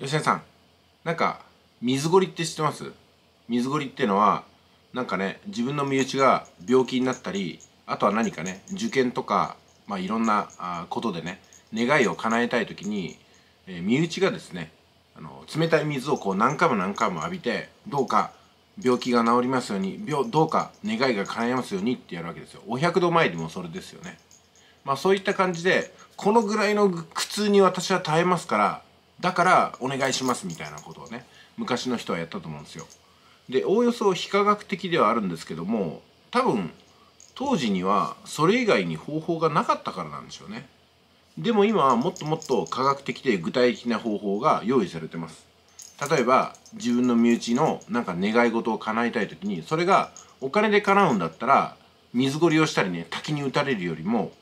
吉田さんなんか水ごりって知ってます？水ごりっていうのはなんかね自分の身内が病気になったりあとは何かね受験とか、まあ、いろんなあことでね願いを叶えたい時に、えー、身内がですねあの冷たい水をこう何回も何回も浴びてどうか病気が治りますように病どうか願いが叶いますようにってやるわけですよ。お百度参りもそれですよね。まあそういった感じでこのぐらいの苦痛に私は耐えますからだからお願いしますみたいなことをね昔の人はやったと思うんですよ。でおおよそ非科学的ではあるんですけども多分当時にはそれ以外に方法がなかったからなんでしょうね。でも今はもっともっと科学的で具体的な方法が用意されてます。例えば自分の身内のなんか願い事を叶えたい時にそれがお金で叶うんだったら水ごりをしたりね滝に打たれるよりも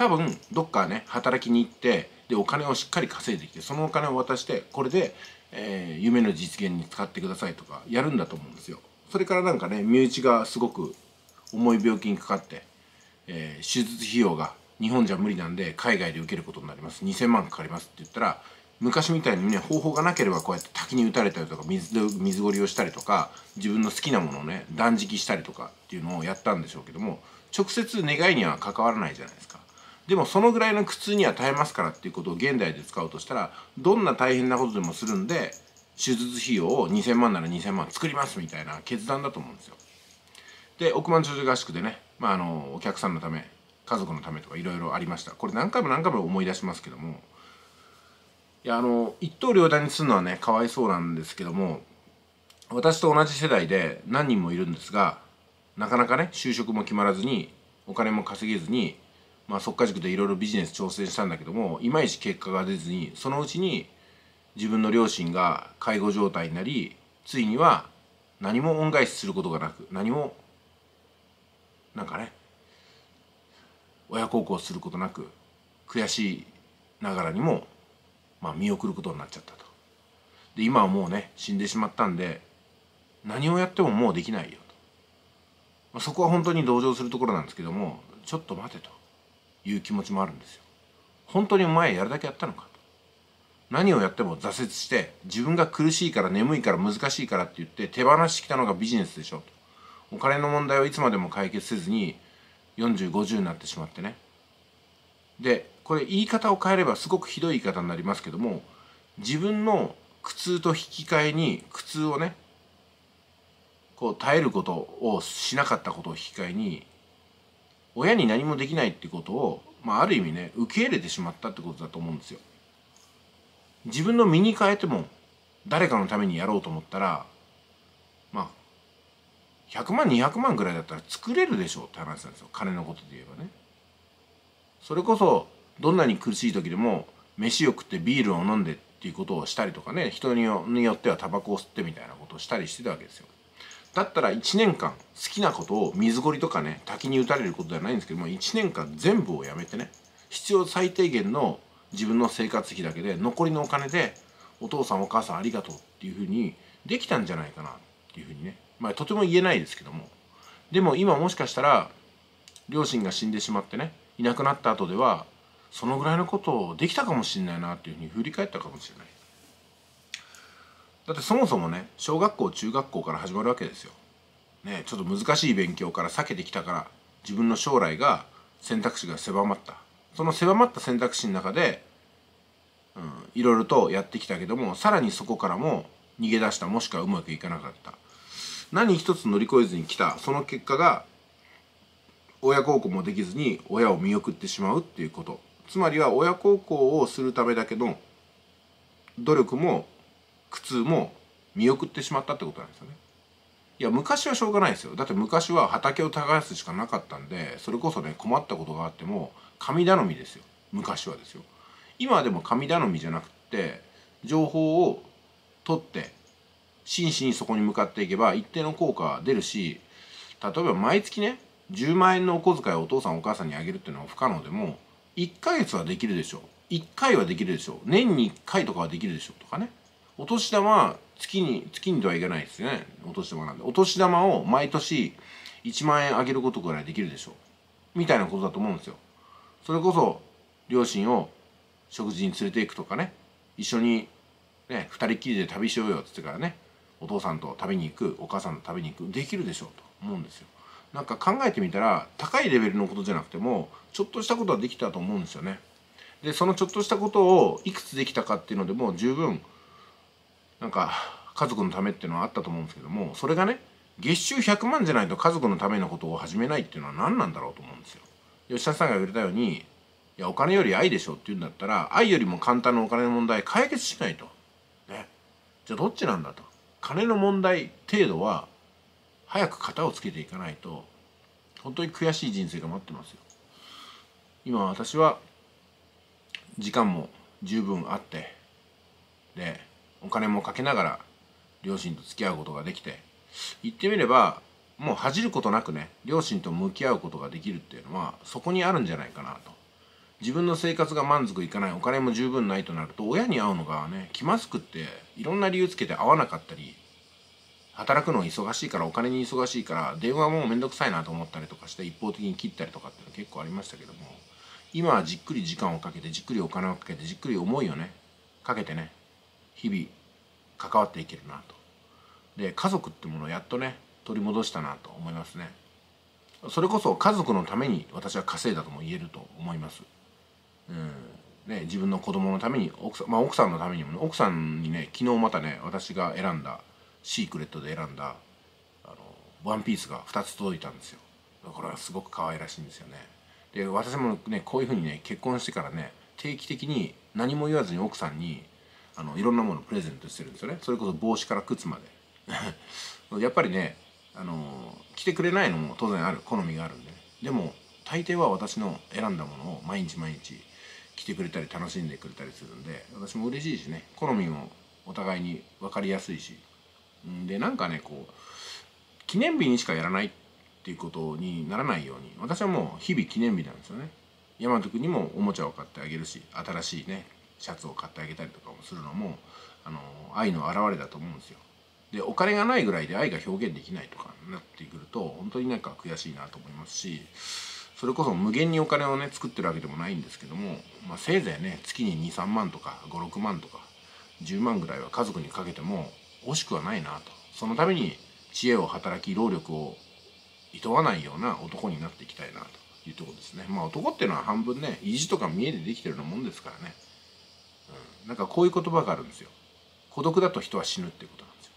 多分どっかね働きに行ってでお金をしっかり稼いできてそのお金を渡してこれで、えー、夢の実現に使ってくださいとかやるんだと思うんですよ。それからなんかね身内がすごく重い病気にかかって、えー、手術費用が日本じゃ無理なんで海外で受けることになります2000万かかりますって言ったら昔みたいにね方法がなければこうやって滝に打たれたりとか水水ごりをしたりとか自分の好きなものをね断食したりとかっていうのをやったんでしょうけども直接願いには関わらないじゃないですか。でもそのぐらいの苦痛には耐えますからっていうことを現代で使うとしたらどんな大変なことでもするんで手術費用を2000万なら2000万作りますみたいな決断だと思うんですよ。で億万長者合宿でね、まあ、あのお客さんのため家族のためとかいろいろありましたこれ何回も何回も思い出しますけどもいやあの一刀両断にするのはねかわいそうなんですけども私と同じ世代で何人もいるんですがなかなかね就職も決まらずにお金も稼げずに、まあ、速稼塾でいろいろビジネス挑戦したんだけどもいまいち結果が出ずにそのうちに自分の両親が介護状態になりついには何も恩返しすることがなく何もなんかね親孝行することなく悔しいながらにも、まあ、見送ることになっちゃったと。で今はもうね死んでしまったんで何をやってももうできないよと、まあ、そこは本当に同情するところなんですけどもちょっと待てという気持ちもあるんですよ。本当にお前やるだけやったのかと。何をやっても挫折して自分が苦しいから眠いから難しいからって言って手放してきたのがビジネスでしょと。お金の問題をいつまでも解決せずに4050になってしまってね。でこれ言い方を変えればすごくひどい言い方になりますけども自分の苦痛と引き換えに苦痛をねこう耐えることをしなかったことを引き換えに親に何もできないってことを、まあ、ある意味ね受け入れてしまったってことだと思うんですよ。自分の身に変えても誰かのためにやろうと思ったらまあ100万200万ぐらいだったら作れるでしょうって話なんですよ金のことで言えばね。それこそどんなに苦しい時でも飯を食ってビールを飲んでっていうことをしたりとかね人によってはタバコを吸ってみたいなことをしたりしてたわけですよ。だったら1年間好きなことを水ごりとかね滝に打たれることではないんですけども1年間全部をやめてね必要最低限の自分の生活費だけで残りのお金でお父さんお母さんありがとうっていうふうにできたんじゃないかなっていうふうにね。まあとても言えないですけども。でも今もしかしたら両親が死んでしまってねいなくなった後ではそのぐらいのことをできたかもしれないなっていうふうに振り返ったかもしれない。だってそもそもね小学校中学校から始まるわけですよ。ねちょっと難しい勉強から避けてきたから自分の将来が選択肢が狭まった。その狭まった選択肢の中で、うん、いろいろとやってきたけどもさらにそこからも逃げ出したもしくはうまくいかなかった。何一つ乗り越えずに来た。その結果が親孝行もできずに親を見送ってしまうっていうこと。つまりは親孝行をするためだけの努力も苦痛も見送ってしまったってことなんですよね。いや昔はしょうがないですよ。だって昔は畑を耕すしかなかったんでそれこそね困ったことがあっても神頼みですよ。昔はですよ。今はでも神頼みじゃなくって情報を取って真摯にそこに向かっていけば一定の効果が出るし例えば毎月ね10万円のお小遣いをお父さんお母さんにあげるっていうのは不可能でも1ヶ月はできるでしょう。1回はできるでしょう。年に1回とかはできるでしょうとかね。お年玉月に月にとはいかないですね。お年玉なんで。お年玉を毎年1万円あげることぐらいできるでしょう。みたいなことだと思うんですよ。それこそ両親を食事に連れていくとかね。一緒にね二人きりで旅しようよっつってからね。お父さんと旅に行くお母さんと旅に行く。できるでしょうと思うんですよ。なんか考えてみたら高いレベルのことじゃなくてもちょっとしたことはできたと思うんですよね。でそのちょっとしたことをいくつできたかっていうのでも十分なんか家族のためっていうのはあったと思うんですけどもそれがね月収100万じゃないと家族のためのことを始めないっていうのは何なんだろうと思うんですよ。吉田さんが言われたようにいやお金より愛でしょって言うんだったら愛よりも簡単なお金の問題解決しないと。ね。じゃあどっちなんだと。金の問題程度は早く型をつけていかないと本当に悔しい人生が待ってますよ。今私は時間も十分あってでお金もかけながら両親と付き合うことができて言ってみればもう恥じることなくね両親と向き合うことができるっていうのはそこにあるんじゃないかなと。自分の生活が満足いかないお金も十分ないとなると親に会うのがね気まずくっていろんな理由つけて会わなかったり働くの忙しいからお金に忙しいから電話もめんどくさいなと思ったりとかして一方的に切ったりとかっていうの結構ありましたけども今はじっくり時間をかけてじっくりお金をかけてじっくり思いをねかけてね日々関わっていけるなと。で家族ってものをやっとね取り戻したなと思いますね。それこそ家族のために私は稼いだとも言えると思います。うん。ね自分の子供のために奥さ,、まあ、奥さんのためにもね奥さんにね昨日またね私が選んだシークレットで選んだあのワンピースが2つ届いたんですよ。これはすごく可愛らしいんですよね。で私もねこういうふうにね結婚してからね定期的に何も言わずに奥さんにあのいろんなものプレゼントしてるんですよね。それこそ帽子から靴まで。やっぱりねあの着てくれないのも当然ある好みがあるんで、ね、でも大抵は私の選んだものを毎日毎日着てくれたり楽しんでくれたりするんで私も嬉しいしね好みもお互いに分かりやすいし。でなんかねこう記念日にしかやらないっていうことにならないように私はもう日々記念日なんですよね。大和君にもおもちゃを買ってあげるし新しいねシャツを買ってあげたりとかもするのもあの愛の表れだと思うんですよ。でお金がないぐらいで愛が表現できないとかになってくると本当になんか悔しいなと思いますしそれこそ無限にお金をね作ってるわけでもないんですけども、まあ、せいぜいね月に23万とか56万とか10万ぐらいは家族にかけても惜しくはないなと。そのために知恵を働き労力をいとわないような男になっていきたいなというとこですね。まあ男っていうのは半分ね意地とか見えでできてるようなもんですからね、うん、なんかこういう言葉があるんですよ。孤独だと人は死ぬっていうことなんですよ。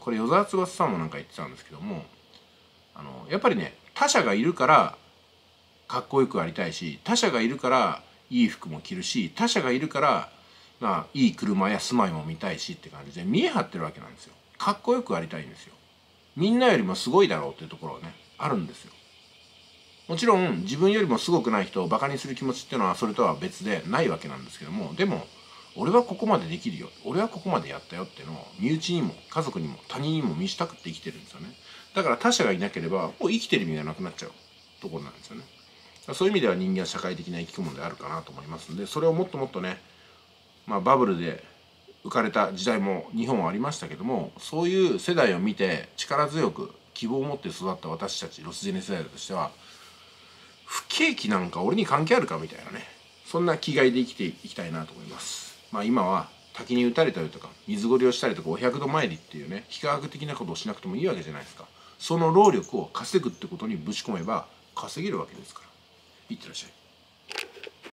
これ与沢翼さんもなんか言ってたんですけどもあのやっぱりね他者がいるからかっこよくありたいし他者がいるからいい服も着るし他者がいるからまあいい車や住まいも見たいしって感じで見え張ってるわけなんですよ。かっこよくありたいんですよ。みんなよりもすごいだろうっていうところはねあるんですよ。もちろん自分よりもすごくない人をバカにする気持ちっていうのはそれとは別でないわけなんですけどもでも俺はここまでできるよ。俺はここまでやったよっていうのを身内にも家族にも他人にも見したくって生きてるんですよね。だから他者がいなければもう生きてる意味がなくなっちゃうところなんですよね。そういう意味では人間は社会的な生き物であるかなと思いますんでそれをもっともっとねまあバブルで浮かれた時代も日本はありましたけどもそういう世代を見て力強く希望を持って育った私たちロスジェネ世代としては不景気なんか俺に関係あるかみたいなね。そんな気概で生きていきたいなと思います。まあ今は滝に打たれたりとか水ごりをしたりとかお百度参りっていうね非科学的なことをしなくてもいいわけじゃないですか。その労力を稼ぐってことにぶち込めば稼げるわけですから。いってらっしゃい。